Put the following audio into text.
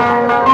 Música